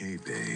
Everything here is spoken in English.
Hey, babe.